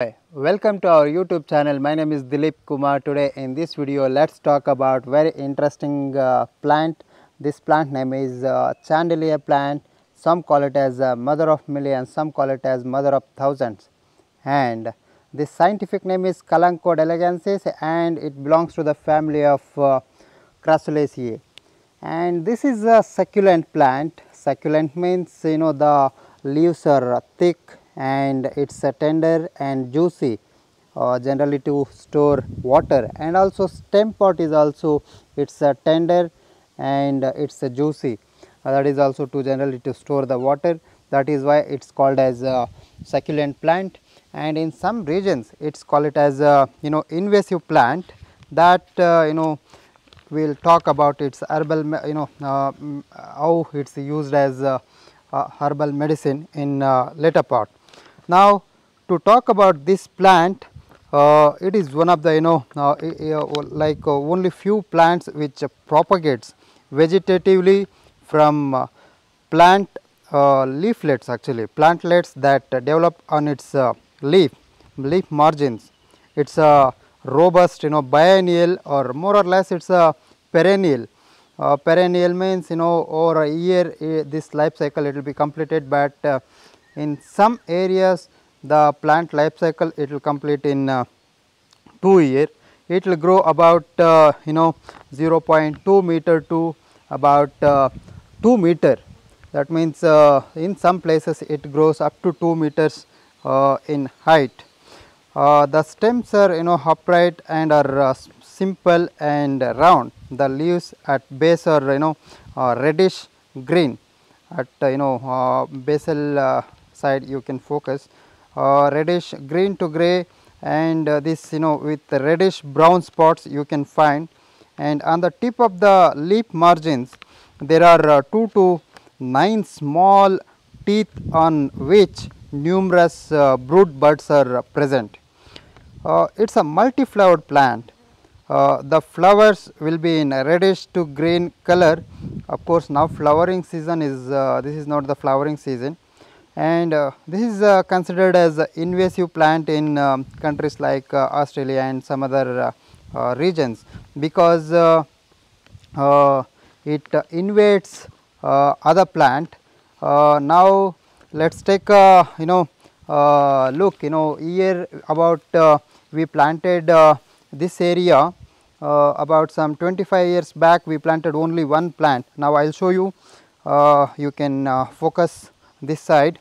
Hi, welcome to our YouTube channel. My name is Dilip Kumar. Today in this video, let's talk about very interesting uh, plant. This plant name is uh, chandelier plant. Some call it as uh, mother of millions, some call it as mother of thousands. And this scientific name is Kalanchoe delagoensis and it belongs to the family of uh, Crassulaceae. And this is a succulent plant. Succulent means you know the leaves are thick and it's tender and juicy uh, generally to store water. And also stem pot is also it's tender and it's juicy. Uh, that is also to generally to store the water. That is why it's called as a succulent plant. And in some regions it's called it as a you know invasive plant that uh, you know we will talk about its herbal you know uh, how it's used as uh, uh, herbal medicine in uh, later part now to talk about this plant uh, it is one of the you know uh, i- uh, like uh, only few plants which uh, propagates vegetatively from uh, plant uh, leaflets actually. Plantlets that uh, develop on its uh, leaf leaf margins. It's a robust you know biennial or more or less it's a perennial. Uh, perennial means you know over a year eh, this life cycle it will be completed but uh, in some areas the plant life cycle it will complete in uh, 2 year. It will grow about uh, you know 0.2 meter to about uh, 2 meter. That means uh, in some places it grows up to 2 meters uh, in height. The stems are you know upright and are simple and round. The leaves at base are you know reddish green. At you know basal side you can focus uh, reddish green to gray and uh, this you know with reddish brown spots you can find and on the tip of the leaf margins there are uh, 2 to 9 small teeth on which numerous uh, brood buds are present. Uh, it is a multi-flowered plant. Uh, the flowers will be in reddish to green color. Of course, now flowering season is uh, this is not the flowering season, and uh, this is uh, considered as invasive plant in um, countries like uh, Australia and some other uh, uh, regions because uh, it invades other plant. Now let us take you know look you know year about we planted this area about some 25 years back we planted only one plant. Now I will show you you can focus this side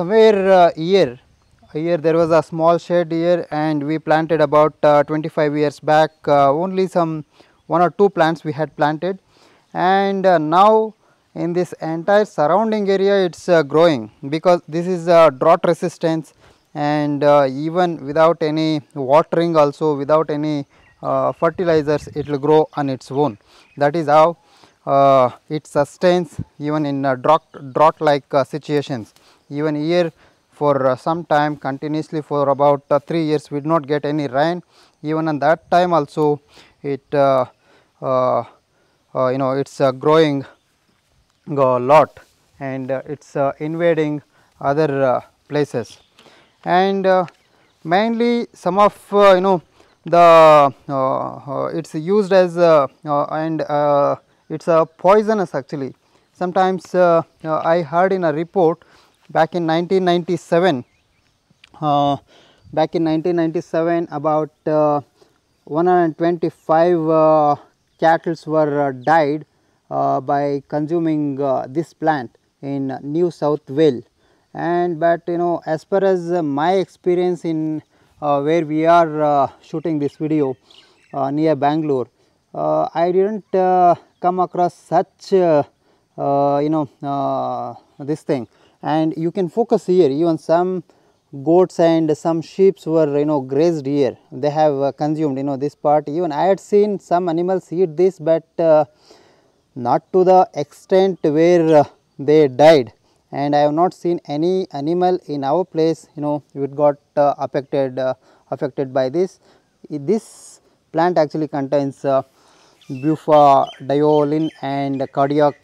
somewhere here here there was a small shed here and we planted about uh, 25 years back uh, only some one or two plants we had planted. And uh, now in this entire surrounding area it's uh, growing because this is uh, drought resistance and uh, even without any watering also without any fertilizers it will grow on its own. That is how it sustains even in drought drought like situations even here for uh, some time continuously for about uh, 3 years we did not get any rain. Even on that time also it uh, uh, uh you know it's uh, growing a lot and it's invading other places. And mainly some of you know the uh, it's used as uh, uh, and it's a poisonous actually. Sometimes i heard in a report back in 1997 uh, back in 1997 about uh, 125 uh, cattle were uh, died uh, by consuming uh, this plant in New South Wales. And but you know as far as my experience in where we are shooting this video near Bangalore I didn't come across such you know this thing and you can focus here. Even some goats and some sheep were you know grazed here. They have uh, consumed you know this part. Even I had seen some animals eat this but uh, not to the extent where uh, they died. And I have not seen any animal in our place you know it got uh, affected uh, affected by this. This plant actually contains uh, bufadiolin and cardiac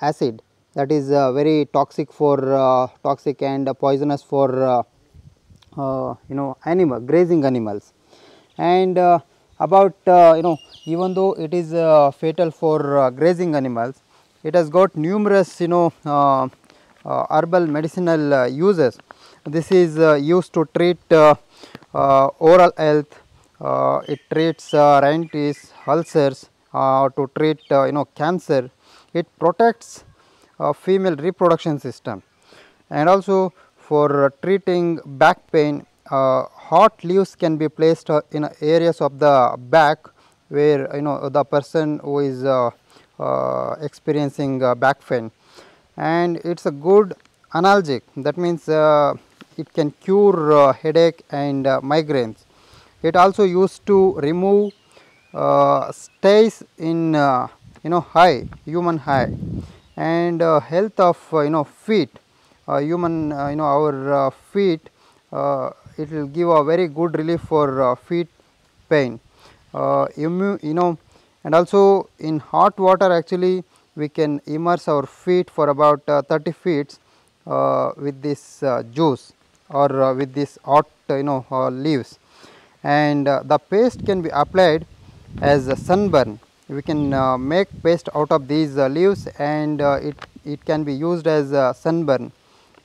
acid that is uh, very toxic for uh, toxic and poisonous for uh, uh, you know animal grazing animals. And uh, about uh, you know even though it is uh, fatal for uh, grazing animals it has got numerous you know uh, uh, herbal medicinal uh, uses. This is uh, used to treat uh, uh, oral health uh, it treats uh, rhinitis ulcers uh, to treat uh, you know cancer. It protects uh, female reproduction system. And also for treating back pain uh, hot leaves can be placed uh, in areas of the back where you know the person who is uh, experiencing back pain. And it is a good analgesic that means uh, it can cure uh, headache and uh, migraines. It also used to remove stays in you know high human eye and uh, health of uh, you know feet. Uh, human uh, you know our uh, feet uh, it will give a very good relief for feet pain. You know and also in hot water actually we can immerse our feet for about uh, 30 feet with this juice or with this hot you know leaves. And the paste can be applied as a sunburn we can uh, make paste out of these uh, leaves and uh, it it can be used as sunburn.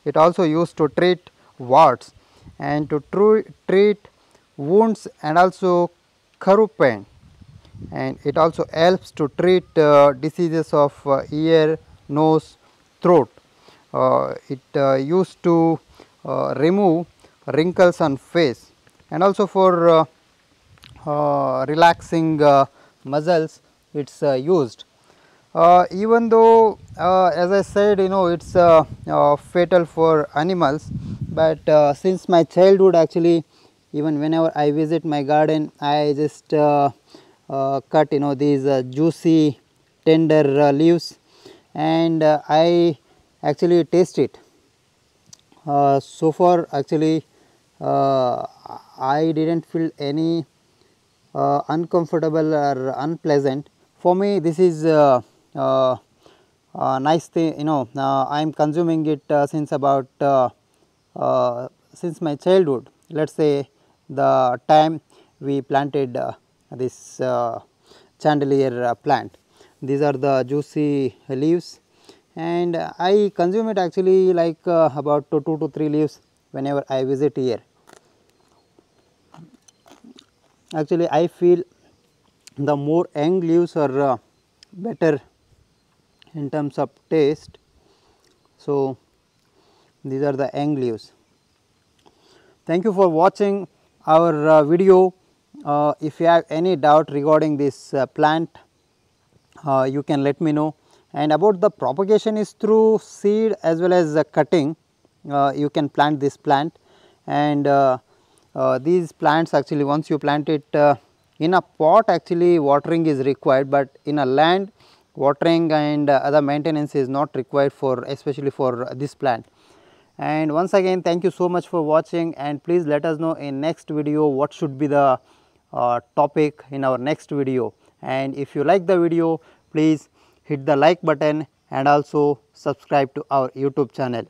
It also used to treat warts and to treat wounds and also curve pain. And it also helps to treat uh, diseases of uh, ear nose throat. Uh, it used to remove wrinkles on face and also for relaxing muscles it is uh, used. Uh, even though uh, as I said you know it is fatal for animals, but since my childhood actually even whenever I visit my garden I just cut you know these juicy tender leaves and I actually taste it. Uh, so far actually uh, I did not feel any uh, uncomfortable or unpleasant. For me this is uh, uh, uh, nice thing you know uh, I am consuming it since about since my childhood let us say the time we planted this chandelier plant. These are the juicy leaves and I consume it actually like uh, about 2 to 3 leaves whenever I visit here. Actually I feel the more young leaves are uh, better in terms of taste. So, these are the young leaves. Thank you for watching our uh, video. Uh, if you have any doubt regarding this uh, plant, uh, you can let me know and about the propagation is through seed as well as cutting uh, you can plant this plant and these plants actually once you plant it in a pot actually watering is required, but in a land watering and uh, other maintenance is not required for especially for this plant. And once again thank you so much for watching and please let us know in next video what should be the uh, topic in our next video and if you like the video please hit the like button and also subscribe to our YouTube channel.